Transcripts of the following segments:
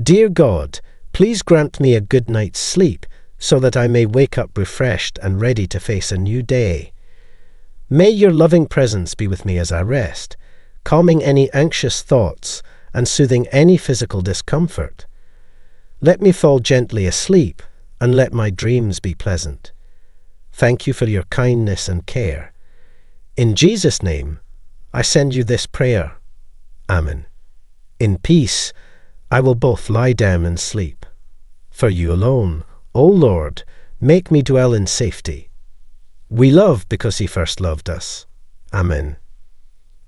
Dear God, please grant me a good night's sleep so that I may wake up refreshed and ready to face a new day. May your loving presence be with me as I rest, calming any anxious thoughts and soothing any physical discomfort. Let me fall gently asleep and let my dreams be pleasant. Thank you for your kindness and care. In Jesus' name, I send you this prayer. Amen. In peace, I will both lie down and sleep. For you alone, O Lord, make me dwell in safety. We love because he first loved us. Amen.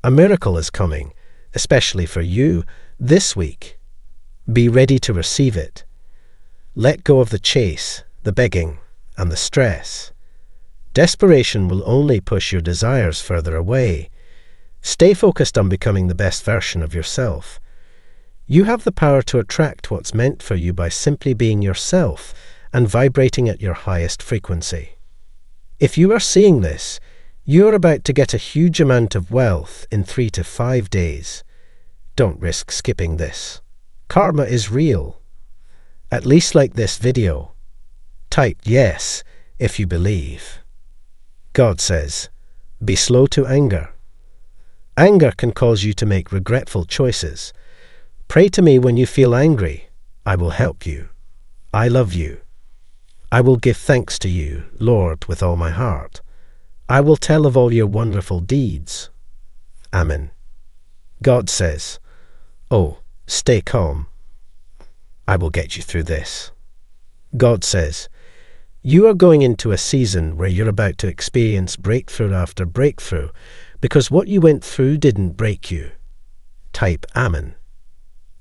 A miracle is coming, especially for you, this week. Be ready to receive it. Let go of the chase, the begging, and the stress. Desperation will only push your desires further away. Stay focused on becoming the best version of yourself. You have the power to attract what's meant for you by simply being yourself and vibrating at your highest frequency. If you are seeing this, you are about to get a huge amount of wealth in three to five days. Don't risk skipping this. Karma is real. At least like this video. Type yes if you believe. God says, be slow to anger. Anger can cause you to make regretful choices. Pray to me when you feel angry. I will help you. I love you. I will give thanks to you, Lord, with all my heart. I will tell of all your wonderful deeds. Amen. God says, Oh, stay calm. I will get you through this. God says, You are going into a season where you're about to experience breakthrough after breakthrough because what you went through didn't break you. Type Amen.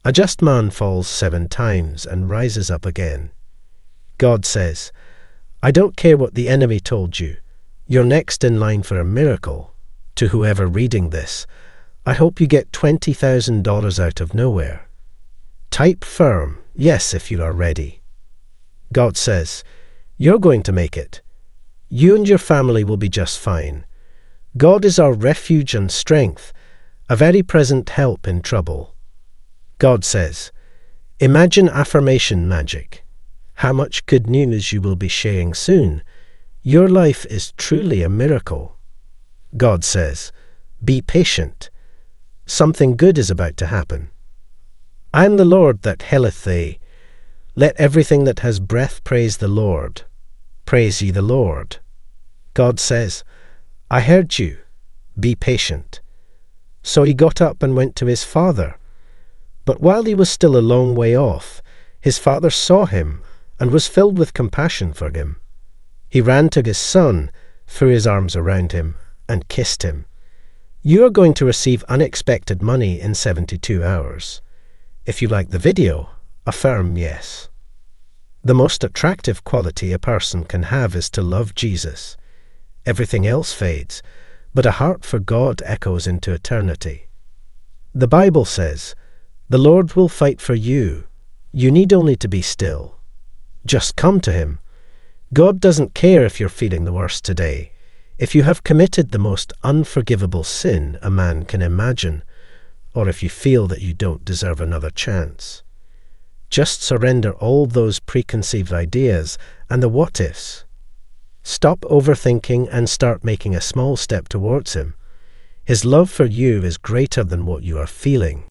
A just man falls seven times and rises up again. God says, I don't care what the enemy told you. You're next in line for a miracle. To whoever reading this, I hope you get $20,000 out of nowhere. Type firm, yes, if you are ready. God says, You're going to make it. You and your family will be just fine. God is our refuge and strength, a very present help in trouble. God says, Imagine affirmation magic how much good news you will be sharing soon. Your life is truly a miracle. God says, Be patient. Something good is about to happen. I am the Lord that healeth thee. Let everything that has breath praise the Lord. Praise ye the Lord. God says, I heard you. Be patient. So he got up and went to his father. But while he was still a long way off, his father saw him and was filled with compassion for him. He ran to his son, threw his arms around him, and kissed him. You are going to receive unexpected money in 72 hours. If you like the video, affirm yes. The most attractive quality a person can have is to love Jesus. Everything else fades, but a heart for God echoes into eternity. The Bible says, The Lord will fight for you. You need only to be still. Just come to Him. God doesn't care if you're feeling the worst today. If you have committed the most unforgivable sin a man can imagine, or if you feel that you don't deserve another chance. Just surrender all those preconceived ideas and the what ifs. Stop overthinking and start making a small step towards Him. His love for you is greater than what you are feeling.